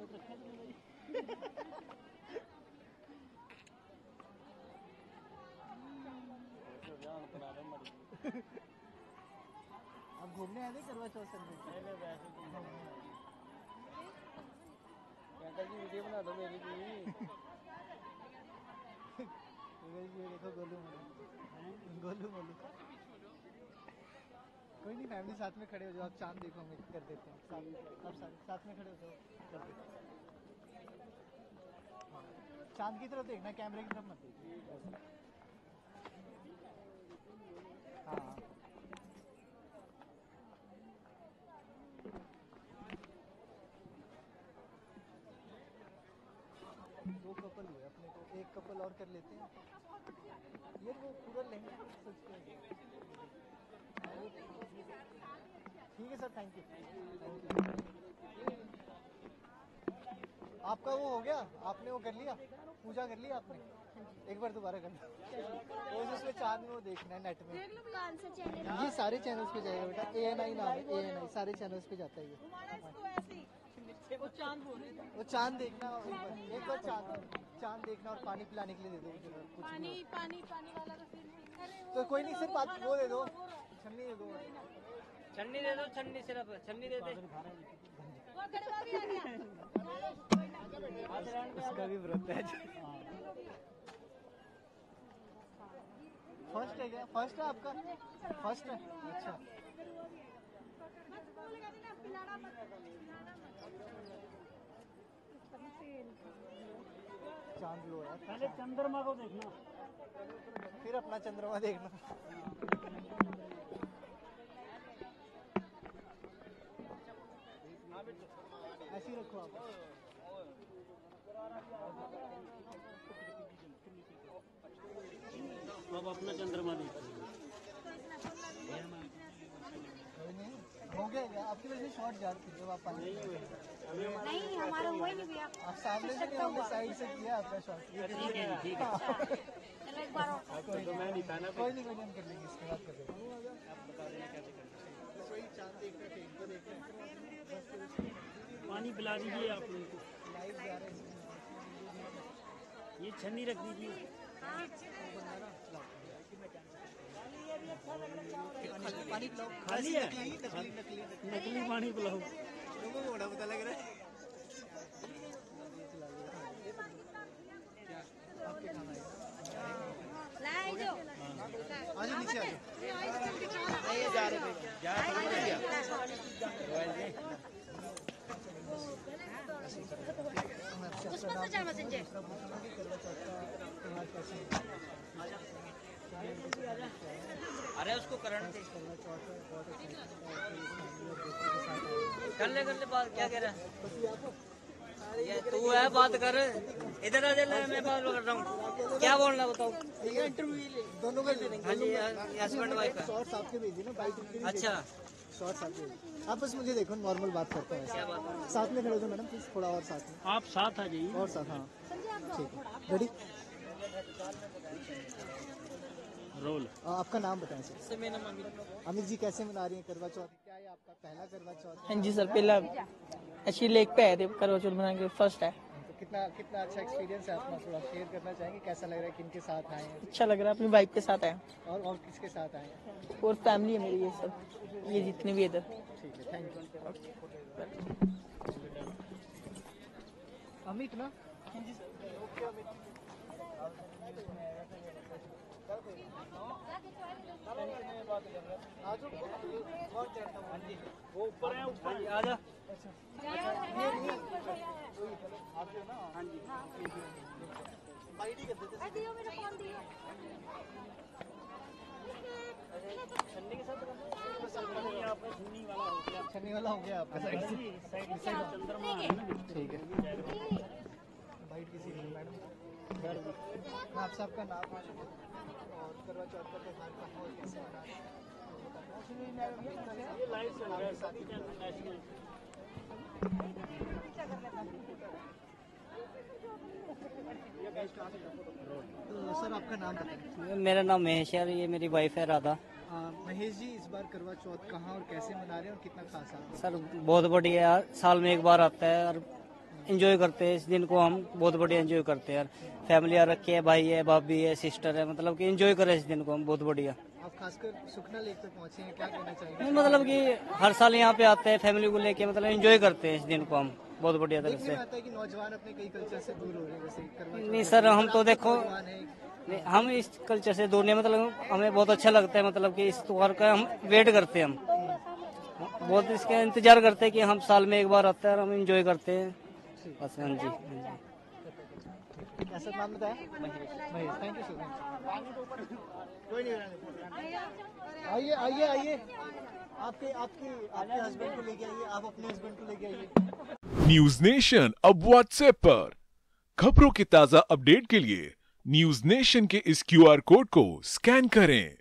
चौथ रखा भाई अब घूमने आए थे करवा चौथ पहले कहता जी वीडियो बना दो मेरी जी भी ये देखो गोलू मोलू। गोलू मोलू। कोई नहीं फैमिली साथ में खड़े हो जाओ आप चाँद देखो हम कर देते हैं। साथ आप साथ, साथ में खड़े हो जाओ हाँ। चाँद की तरफ़ देखना कैमरे की तरफ़ मत देखिए हाँ। दो कपल हुए अपने को एक कपल और कर लेते हैं। ये वो पूरा लहंगा सच में। ठीक है सर थैंक यू आपका वो हो गया? आपने वो कर लिया? पूजा कर लिया आपने? एक बार दोबारा करना वो उसमें चाँद में वो देखना है नेट में। कौन सा चैनल ये सारे चैनल्स पे जाएगा बेटा। ए एन आई नाम है ए एन आई सारे चैनल्स पे जाता है ये। वो चाँद बोल रहे थे। वो चाँद देखना और एक बार एक बार चाँद चाँद देखना और पानी पिलाने के लिए दे दो पानी नहीं पानी पानी वाला तो तो कोई नहीं सिर्फ़ वो दे दो। छन्नी दे दो। छन्नी दे दो छन्नी सिर्फ़ छन्नी दे दे। वो गड़वा भी आ गया उसका भी व्रत है। फ़र्स्ट है क्या? फ़र्स्ट है आपका? फ़र्स्ट है? अच्छा। चाँद लो यार। पहले चंद्रमा को देखना। फिर अपना चंद्रमा देखना। ऐसे ही रखो आप अब अपना चंद्रमा देखो हो। गया क्या? आपकी वजह से शॉर्ट जा रही थी जब आप पानी नहीं हमारा हुआ नहीं भैया आप सामने से हमने साइड से किया आपका शॉट ठीक है ठीक है चलो एक बार और। कोई नहीं कोई नहीं कोई नहीं कर लेंगे इसके बाद कर लेंगे बस वही चाँद देख रहे थे इनको देख रहे पानी पिला दीजिए आप लोगों हैं ये छन्नी रख दीजिए। पानी पिलाओ। खाली है? नकली पानी पिलाओ। लोगों को बड़ा पता लग रहा है आपके खाना है लाई जो आज नीचे आ जाओ उसमें तो जामा संजय अरे उसको करंट कर ले कर ले बात क्या कह रहा है? ये तू है बात कर। इधर आ जा मैं बात कर रहा हूँ। क्या बोलना बताओ। इंटरव्यू दोनों का हाँ जी हस्बैंड वाइफ का शॉर्ट्स आपके भेजिए ना बाइक उनके भी अच्छा। शॉर्ट्स आपके भेजिए आप बस मुझे देखो नॉर्मल बात करते हैं। क्या बात है? साथ में खड़े हो मैडम प्लीज़ थोड़ा और साथ में। आप साथ आ जाइए। और साथ हाँ। ठीक है। Ready roll. आपका नाम बताएँ सर। से मेरा नाम अमित। अमित जी कैसे मना रही हैं? करवा चौथ क्या है आपका पहला करवा चौथ हाँ? जी सर पहला अच्छी लेक पे आए थे करवा चौथ मना के फ़र्स्ट है। तो कितना कितना अच्छा एक्सपीरियंस है अपना थोड़ा शेयर करना चाहेंगे? कैसा लग रहा है? किनके साथ आए हैं? अच्छा लग रहा है अपनी वाइफ के साथ आए और और किसके साथ आए और फैमिली है मेरी ये सब। ये जितने भी इधर। ठीक है थैंक यू अमित ना? ओके अमित वो ऊपर है ऊपर आ जा हाँ जी आईडी कर देते दियो मेरा फ़ोन दियो छन्नी के साथ छन्नी वाला हो गया छन्नी वाला हो गया आपका साइड साइड चंद्रमा ठीक है। वाइट किसी मैडम। आप सबका नाम और करवा चौथ का त्योहार का माहौल कैसे तो सर आपका नाम बताएँ मेरा नाम महेश है और ये मेरी वाइफ है राधा। महेश जी इस बार करवा चौथ कहाँ और कैसे मना रहे हैं और कितना खास है? सर बहुत बढ़िया साल में एक बार आता है और एंजॉय करते हैं। इस दिन को हम बहुत बढ़िया एंजॉय करते हैं यार। फैमिली आ रखी है भाई है भाभी है सिस्टर है मतलब कि एंजॉय करें इस दिन को हम बहुत बढ़िया। आप खासकर सुखना लेक तक पहुँचे हैं क्या कहना नहीं मतलब कि हर साल यहाँ पे आते हैं फैमिली को लेके मतलब एंजॉय करते हैं इस दिन को हम बहुत बढ़िया तरह से। में आता कि नौजवान अपने कई कल्चर से दूर हो रहे हैं नहीं सर हम तो देखो नहीं, हम इस कल्चर से दूर नहीं मतलब हमें बहुत अच्छा लगता है मतलब कि इस त्योहार का हम वेट करते हैं हम। बहुत इसका इंतज़ार करते हैं कि हम साल में एक बार आते हैं और हम एंजॉय करते हैं। बस हाँ जी। हाँ जी ऐसा नाम बताया? Mahesh. Thank you so much कोई नहीं आइए आइए आइए। आपके आपके आपके हस्बैंड को लेके आइए। आप अपने हस्बैंड को लेके आइए। न्यूज़ नेशन अब व्हाट्सएप पर। खबरों के ताज़ा अपडेट के लिए न्यूज़ नेशन के इस क्यूआर कोड को स्कैन करें।